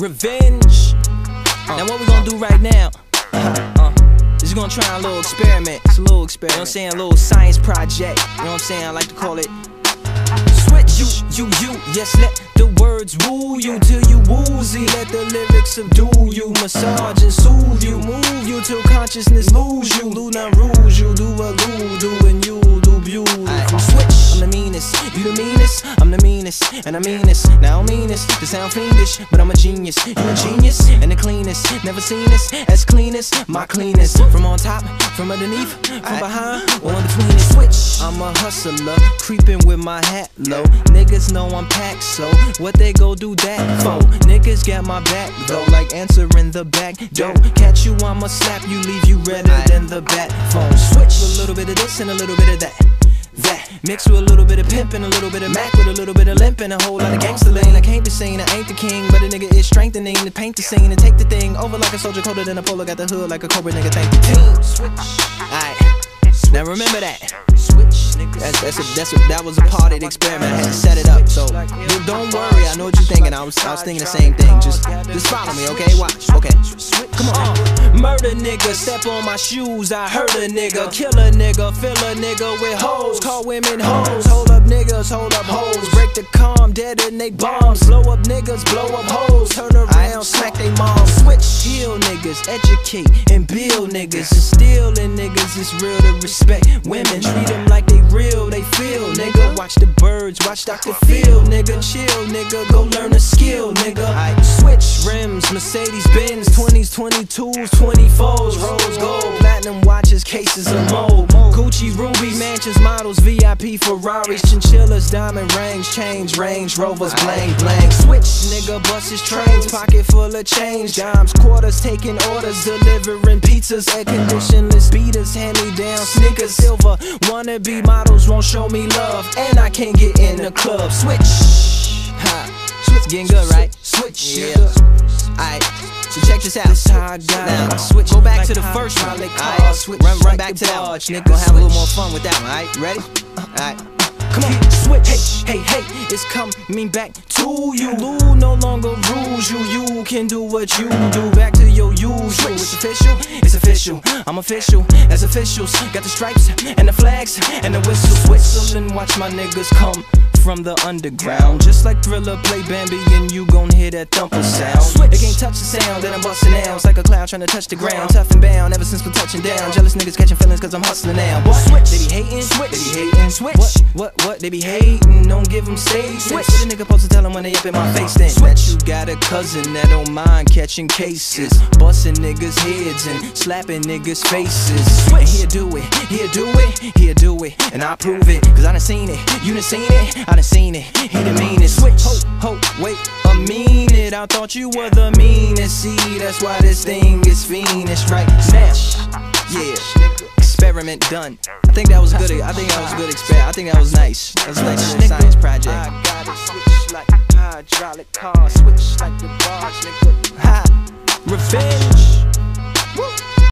Revenge. Now what we gonna do right now? Uh, is gonna try a little experiment. It's a little experiment. You know what I'm saying? A little science project. You know what I'm saying? I like to call it. Switch you, you, you. Yes, let the words woo you till you woozy. Let the lyrics subdue you, massage and soothe you, move you till consciousness lose you. Luna rouge you, do doing you, do beautiful. Switch. The you the meanest. I'm the meanest, and I mean this. Now I mean this to sound fiendish, but I'm a genius. You a genius, and the cleanest. Never seen this as cleanest, my cleanest. From on top, from underneath, from behind, or in between it. Switch. I'm a hustler, creeping with my hat low. Niggas know I'm packed, so what they go do that for? Niggas got my back though, like answering the back door. Catch you, I'ma slap you, leave you redder than the bat phone. Switch a little bit of this and a little bit of that. That mixed with a little bit of pimp and a little bit of Mac with a little bit of limp and a whole lot of gangster lean. I can't be seen, I ain't the king, but a nigga is strengthening to paint the scene and take the thing over like a soldier colder than a polo. Got the hood like a cobra nigga. Thank the team. Switch. Alright. Now remember that. Switch. That's, that's, a, that's a, that was a part of the experiment. I had to set it up. So don't worry. I know what you're thinking. I was I was thinking the same thing. Just just follow me, okay? Watch. Okay. Come on. Murder nigga, step on my shoes. I hurt a nigga, kill a nigga, fill a nigga with hoes, call women hoes. Hold up niggas, hold up hoes. Break the calm, detonate bombs. Blow up niggas, blow up hoes. Turn around, smack they mom. Switch, heal niggas, educate and build niggas. And stealing niggas is real to respect women. Treat them like they real, they feel, nigga. Watch the birds, watch Dr. Phil, nigga. Chill, nigga. Go learn a skill, nigga. Rims, Mercedes Benz, 20s, 22s, 24s, rose gold, platinum watches, cases of mold. Gucci, Ruby, mansions, models, VIP, Ferraris, chinchillas, diamond rings, change, Range Rovers, blank, blank. Switch, nigga, buses, trains, pocket full of change, dimes, quarters, taking orders, delivering pizzas, air conditionless beaters, hand me down, sneakers, silver. Wanna be models won't show me love, and I can't get in the club. Switch, ha, switch, getting good, right? Switch, yeah. Alright. So check this out. This how I got now, switch. Go back to the first one. Alright, switch. Run, run back to that one. Nigga, gonna have a little more fun with that one. Alright, ready? Uh-huh. Alright. Come on, switch. Hey, hey, hey, it's coming back to you. Lou no longer rules you. You can do what you do. Back to your usual. It's official. It's official. I'm official. As officials, got the stripes and the flags and the whistle. Whistle and watch my niggas come from the underground. Just like Thriller, play Bambi, and you gon' hear that thumper sound. They can't touch the sound that I'm busting now. It's like a cloud trying to touch the ground. Tough and bound ever since we're touching down. Jealous niggas catching feelings cause I'm hustling now. What? They be hating, switch. They be hating, switch. What? What? What? They be hating, don't give them stage. Switch. The nigga supposed to tell them when they up in my face then. Switch. you got a cousin that don't mind catching cases. Busting niggas' heads and slapping niggas' faces. And he'll do it, he'll do it, he'll do it. And I prove it, cause I done seen it. You done seen it, I done seen it. He the meanest. Switch, ho, ho, wait a minute. I thought you were the meanest. See, that's why this thing is fiendish right now. Yeah, experiment done. I think that was good. I think that was good experiment. I think that was nice. That was a nice little science project. I gotta switch like hydraulic car, switch like the barge, nigga. Ha! Revenge! Woo!